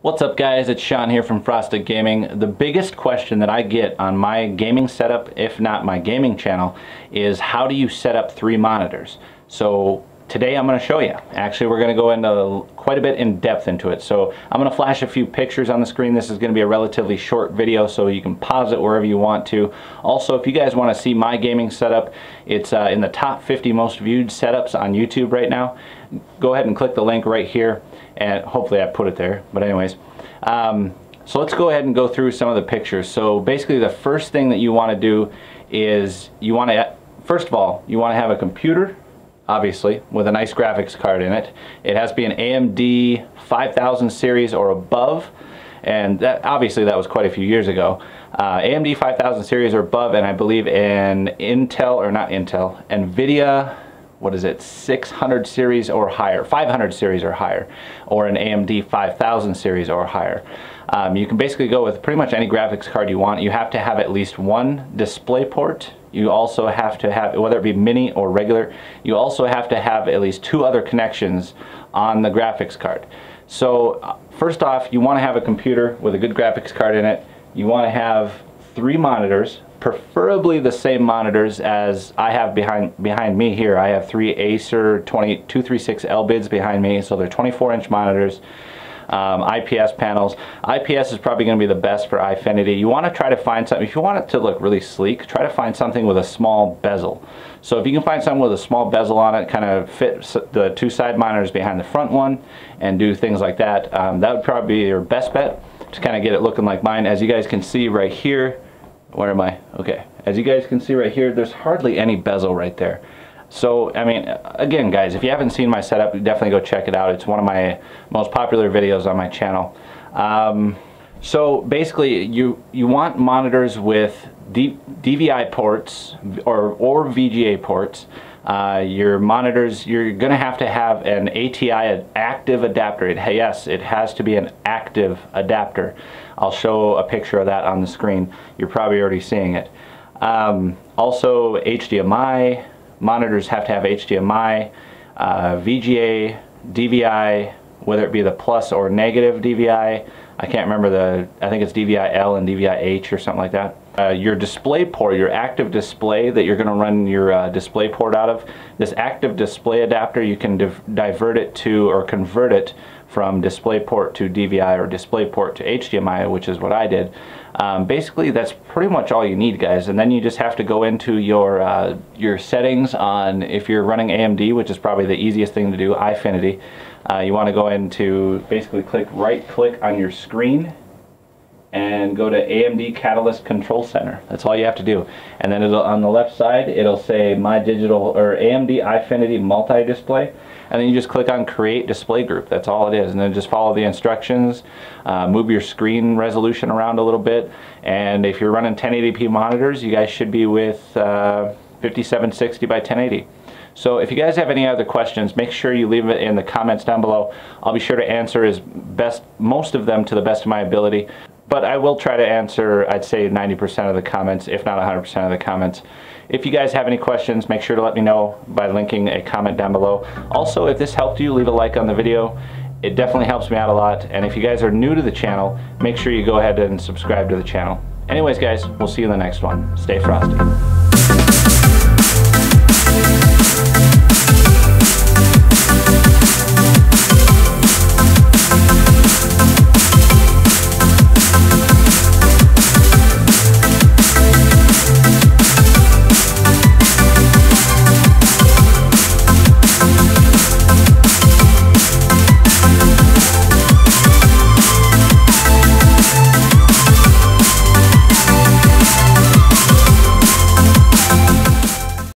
What's up guys, it's Sean here from Frosted Gaming. The biggest question that I get on my gaming setup, if not my gaming channel, is how do you set up three monitors? So today I'm going to show you. Actually we're going to go into quite a bit in depth into it. So I'm going to flash a few pictures on the screen. This is going to be a relatively short video so you can pause it wherever you want to. Also if you guys want to see my gaming setup, it's uh, in the top 50 most viewed setups on YouTube right now. Go ahead and click the link right here and hopefully I put it there but anyways um, so let's go ahead and go through some of the pictures so basically the first thing that you want to do is you want to first of all you want to have a computer obviously with a nice graphics card in it. It has to be an AMD 5000 series or above and that, obviously that was quite a few years ago. Uh, AMD 5000 series or above and I believe in Intel or not Intel NVIDIA what is it, 600 series or higher, 500 series or higher, or an AMD 5000 series or higher. Um, you can basically go with pretty much any graphics card you want. You have to have at least one display port. You also have to have, whether it be mini or regular, you also have to have at least two other connections on the graphics card. So uh, first off, you want to have a computer with a good graphics card in it. You want to have three monitors, preferably the same monitors as I have behind behind me here. I have three Acer two three six L bids behind me, so they're 24 inch monitors. Um, IPS panels. IPS is probably going to be the best for Eyefinity. You want to try to find something, if you want it to look really sleek, try to find something with a small bezel. So if you can find something with a small bezel on it, kind of fit the two side monitors behind the front one and do things like that, um, that would probably be your best bet to kind of get it looking like mine. As you guys can see right here, where am I? Okay. As you guys can see right here, there's hardly any bezel right there. So, I mean, again, guys, if you haven't seen my setup, definitely go check it out. It's one of my most popular videos on my channel. Um, so basically, you you want monitors with D DVI ports or or VGA ports. Uh, your monitors, you're going to have to have an ATI active adapter. It, yes, it has to be an active adapter. I'll show a picture of that on the screen. You're probably already seeing it. Um, also HDMI, monitors have to have HDMI, uh, VGA, DVI, whether it be the plus or negative DVI. I can't remember the, I think it's DVI-L and DVI-H or something like that. Uh, your display port, your active display that you're going to run your uh, display port out of, this active display adapter, you can divert it to or convert it from DisplayPort to DVI or DisplayPort to HDMI, which is what I did. Um, basically, that's pretty much all you need, guys. And then you just have to go into your uh, your settings on if you're running AMD, which is probably the easiest thing to do, Eyefinity. Uh, you want to go into basically click right click on your screen and go to AMD Catalyst Control Center. That's all you have to do. And then on the left side, it'll say My Digital or AMD Eyefinity Multi-Display. And then you just click on Create Display Group. That's all it is. And then just follow the instructions, uh, move your screen resolution around a little bit. And if you're running 1080p monitors, you guys should be with uh, 5760 by 1080. So if you guys have any other questions, make sure you leave it in the comments down below. I'll be sure to answer as best, most of them to the best of my ability but I will try to answer, I'd say 90% of the comments, if not 100% of the comments. If you guys have any questions, make sure to let me know by linking a comment down below. Also, if this helped you, leave a like on the video. It definitely helps me out a lot. And if you guys are new to the channel, make sure you go ahead and subscribe to the channel. Anyways, guys, we'll see you in the next one. Stay frosty.